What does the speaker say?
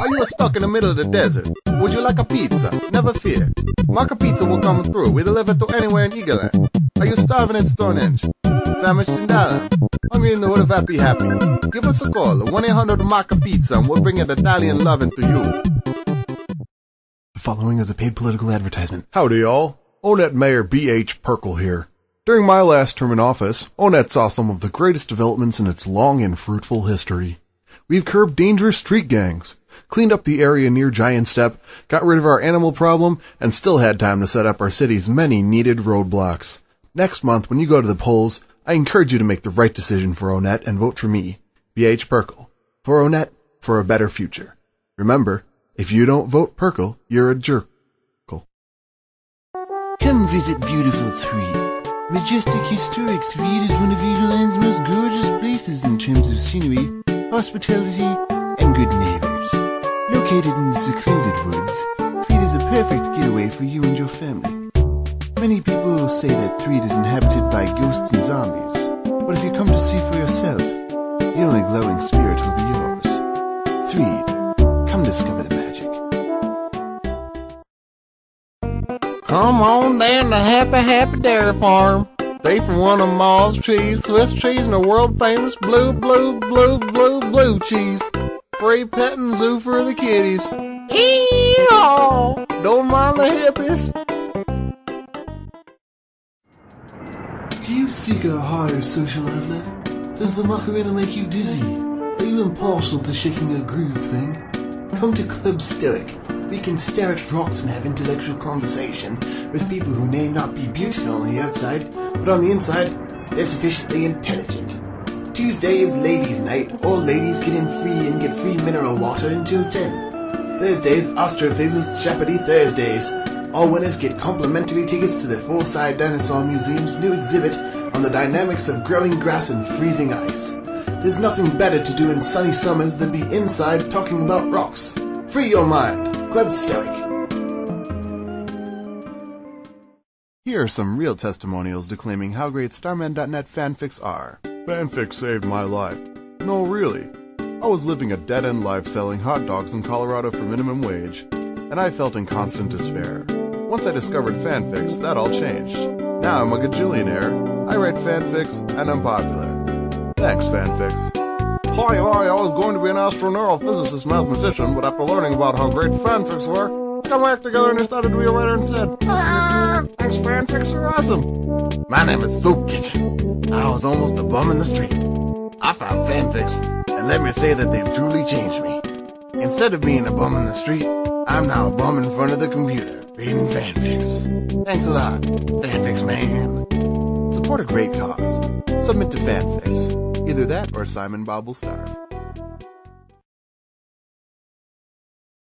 Are you stuck in the middle of the desert? Would you like a pizza? Never fear. Marca Pizza will come through. We deliver to anywhere in Eagleland. Are you starving in Stonehenge? Famished in Dallas? I'm in the hood of Happy Happy. Give us a call, 1-800-Marca Pizza, and we'll bring an Italian loving to you. The following is a paid political advertisement. Howdy, y'all. Onett Mayor B.H. Pirkle here. During my last term in office, Onett saw some of the greatest developments in its long and fruitful history. We've curbed dangerous street gangs, cleaned up the area near Giant Step, got rid of our animal problem, and still had time to set up our city's many needed roadblocks. Next month, when you go to the polls, I encourage you to make the right decision for Onett and vote for me, B.H. Pirkle. For Onett, for a better future. Remember, if you don't vote Pirkle, you're a jerk. Come visit beautiful Threed. Majestic historic Threed is one of Eagleland's most gorgeous places in terms of scenery, hospitality, and good neighbors. Located in the secluded woods, Threed is a perfect getaway for you and your family. Many people say that Threed is inhabited by ghosts and zombies, but if you come to see for yourself, the only glowing spirit will be yours. Threed, come discover the magic. Come on down to Happy Happy Dairy Farm. They from one of Ma's cheese, Swiss cheese, and the world famous blue, blue, blue, blue, blue cheese. Free petting zoo for the kiddies. Eeyaw! Don't mind the hippies. Do you seek a higher social outlet? Does the Macarena make you dizzy? Are you impartial to shaking a groove thing? Come to Club Stoic. We can stare at rocks and have intellectual conversation with people who may not be beautiful on the outside, but on the inside, they're sufficiently intelligent. Tuesday is ladies' night. All ladies get in free and get free mineral water until 10. Thursdays, Astrophysicist Jeopardy Thursdays. All winners get complimentary tickets to the Fourside Dinosaur Museum's new exhibit on the dynamics of growing grass and freezing ice. There's nothing better to do in sunny summers than be inside talking about rocks. Free your mind. Club Stoic. Here are some real testimonials declaiming how great Starmen.net fanfics are. Fanfics saved my life. No, really. I was living a dead end life selling hot dogs in Colorado for minimum wage, and I felt in constant despair. Once I discovered fanfics, that all changed. Now I'm a gajillionaire. I write fanfics, and I'm popular. Thanks, fanfics. Hi, I was going to be an astroneural physicist mathematician, but after learning about how great fanfics were, I got my act together and decided to be a writer instead. Ah, thanks, fanfics are awesome. My name is Soup Kitchen. I was almost a bum in the street. I found fanfics, and let me say that they've truly changed me. Instead of being a bum in the street, I'm now a bum in front of the computer, reading fanfics. Thanks a lot, fanfics man. Support a great cause. Submit to fanfics. Either that or Simon Bob will starve.